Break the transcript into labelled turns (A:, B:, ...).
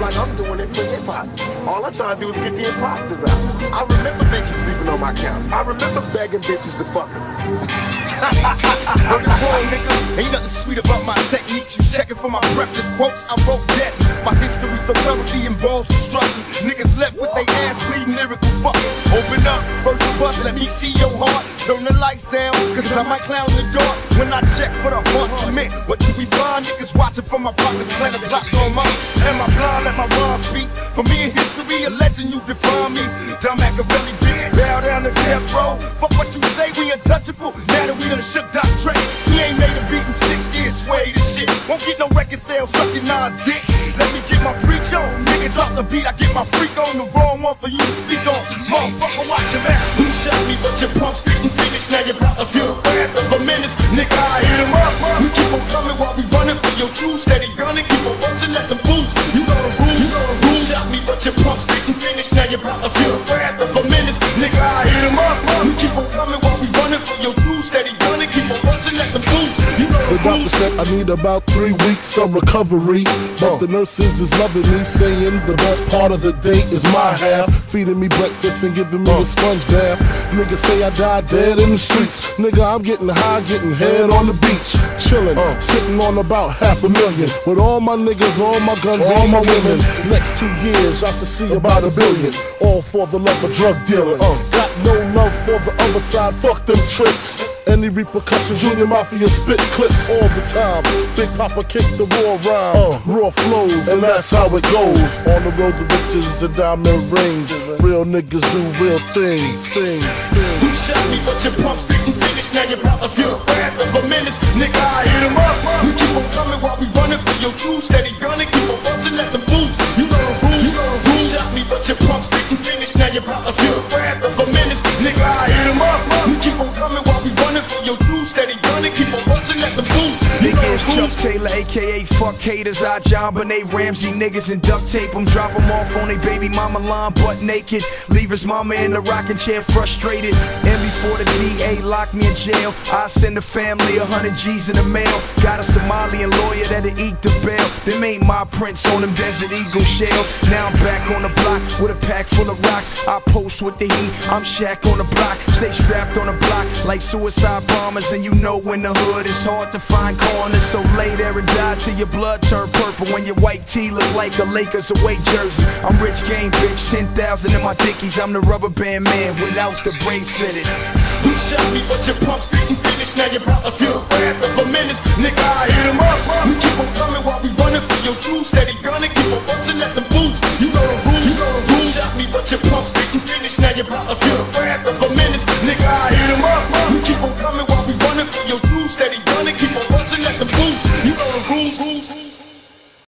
A: like I'm doing it for hip hop. All I'm trying to do is get the imposters out. I remember Biggie sleeping on my couch. I remember begging bitches to fuck
B: wrong. Ain't nothing sweet about my techniques. You checking for my breathless quotes. I wrote that. My history so thoroughly involves destruction. Niggas left with their ass bleeding lyrical fuck. Open up, first bus, let me see your heart. Turn the lights down, cause I might clown the dark. When I check for the heart cement, what do we find? Niggas watching from my pockets, planting blocks on I blind? Let my rhymes speak. For me in history, a legend you define me. Dumb Machiavelli, bitch, bow down to death row. Fuck what you say, we untouchable. Now that we done shook Doc Dre, we ain't made a beat in six years. Sway this shit, won't get no record sales, sucking Nas dick. Let me get my preach on. Nigga, drop the beat, I get my freak on. The wrong one for you to speak on. Motherfucker, watch your mouth. You shot me, but your punks didn't finish. Now you're about to feel the wrath of a menace. Nigga, I hit him up. We keep on coming while we running for your crew. Oh.
C: Said I need about three weeks of recovery. But the nurses is loving me, saying the best part of the day is my half. Feeding me breakfast and giving me a sponge bath. Niggas say I died dead in the streets. Nigga, I'm getting high, getting head on the beach. Chilling, sitting on about half a million. With all my niggas, all my guns, all my women. Next two years, I should see about a billion. All for the love of drug dealing. Got no love for the other side, fuck them tricks. Any repercussions, Junior Mafia spit clips all the time. Big Papa kick the raw rhymes, uh. raw flows, and that's how it goes. On the road to riches and diamond rings. Real niggas do real things, things, things.
B: You shot me, but your punks didn't finish. Now you're about to feel the wrath of a menace. Nigga, I hit him up. You keep on coming while we running for your crew. Steady gunning, keep on busting at the booth. You know the rules. You, know the rules. you shot me, but your punks didn't finish. Now you're about to
D: Taylor, aka fuck haters. I JonBenét Ramsey niggas and duct tape them. Drop them off on they baby mama line, butt naked. Leave his mama in the rocking chair, frustrated. And before the DA lock me in jail, I send the family a hundred G's in the mail. Got a Somalian lawyer that'll eat the bail. Them ain't my prints on them Desert Eagle shells. Now I'm back on the block with a pack full of rocks. I post with the heat, I'm Shaq on the block. Stay strapped on the block like suicide bombers. And you know in the hood it's hard to find corners. So lay there and die till your blood turn purple. When your white tee look like a Lakers away jersey. I'm rich game, bitch, 10,000 in my dickies. I'm the rubber band man without the brace fitted.
B: You shot me, but your pumps didn't finish. Now you're about to feel the wrath of. Nigga, I hit him up. You keep on coming while we running for your crew. Steady gunning, keep on busting at the boots. You know the rules. You, know the rules. you shot me, but your pumps didn't finish. Now you're about to